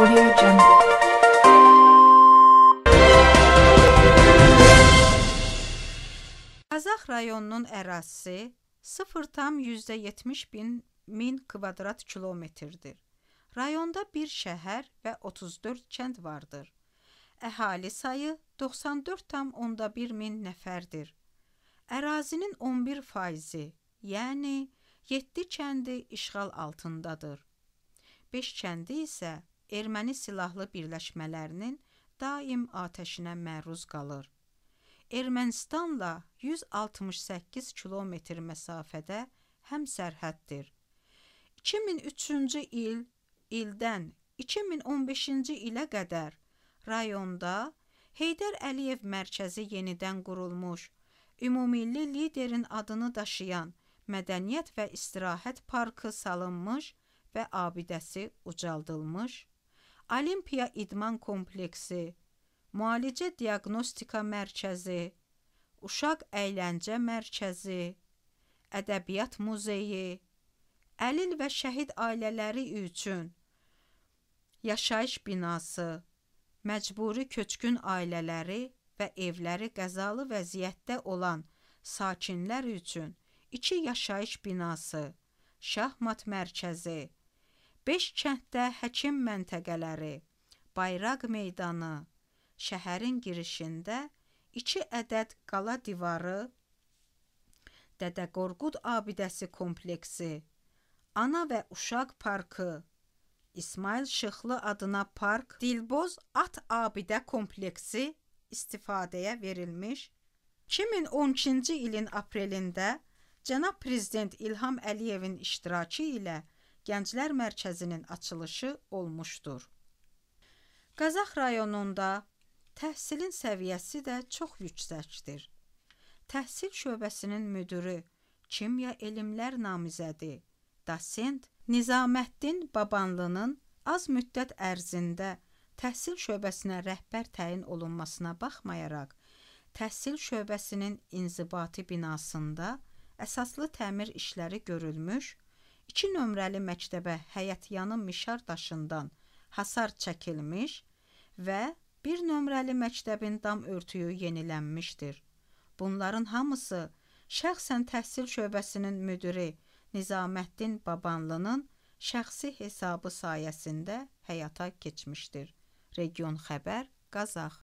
Audio Jungle. Qazax rayonunun ərazisi 0,70 bin, min kvadrat kilometrdir. Rayonda bir şəhər və 34 kənd vardır. Əhali sayı 94,1 min nəfərdir. Ərazinin 11 faizi, yəni 7 kəndi işğal altındadır. 5 kəndi isə erməni silahlı birləşmələrinin daim atəşinə məruz qalır. Ermənistanla 168 kilometr məsafədə həmsərhəddir. 2003-cü il ildən 2015-ci ilə qədər rayonda Heydər Əliyev mərkəzi yenidən qurulmuş, ümumilli liderin adını daşıyan mədəniyyət və istirahət parkı salınmış və abidəsi ucaldılmış, Olimpiya İdman kompleksi, Müalicə Diaqnostika Mərkəzi, Uşaq Əyləncə Mərkəzi, Ədəbiyyat Muzeyi, əlil və şəhid ailələri üçün yaşayış binası, məcburi köçkün ailələri və evləri qəzalı vəziyyətdə olan sakinlər üçün iki yaşayış binası, şahmat mərkəzi, 5 kənddə həkim məntəqələri, bayraq meydanı, şəhərin girişində 2 ədəd qala divarı, Dədə Qorqud abidəsi kompleksi, ana və uşaq parkı, İsmail Şıxlı adına park, Dilboz at abidə kompleksi istifadəyə verilmiş. 2012-ci ilin aprelində cənab prezident İlham Əliyevin iştirakı ilə Gənclər Mərkəzinin açılışı olmuşdur. Qazax rayonunda təhsilin səviyyəsi də çox yüksəkdir. Təhsil şöbəsinin müdiri, kimya elmlər namizədi, dosent Nizaməddin Babanlının az müddət ərzində təhsil şöbəsinə rəhbər təyin olunmasına baxmayaraq, təhsil şöbəsinin inzibati binasında əsaslı təmir işləri görülmüş, 2 nömrəli məktəbə həyətyanı mişar daşından hasar çəkilmiş və 1 nömrəli məktəbin dam örtüyü yenilənmişdir. Bunların hamısı şəxsən təhsil şöbəsinin müdiri Nizaməddin Babanlının şəxsi hesabı sayəsində həyata keçmişdir. Region xəbər Qazax